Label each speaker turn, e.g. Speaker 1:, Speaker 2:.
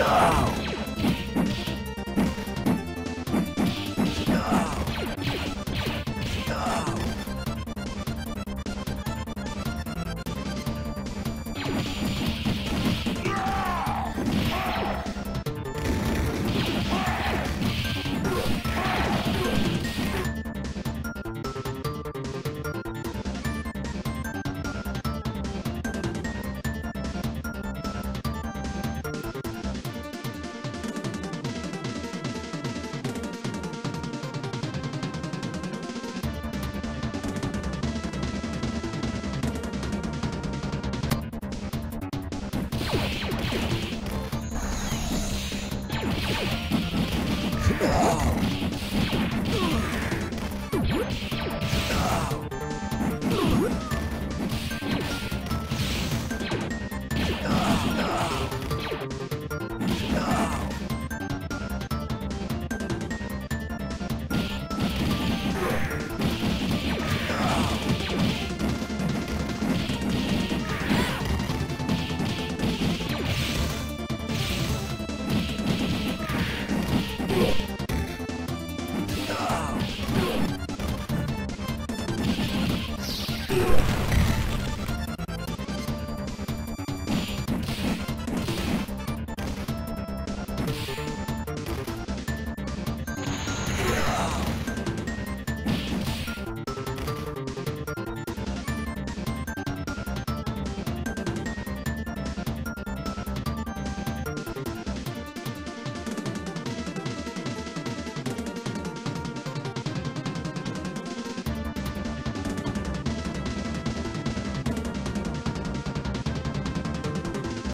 Speaker 1: No! Oh! Yeah.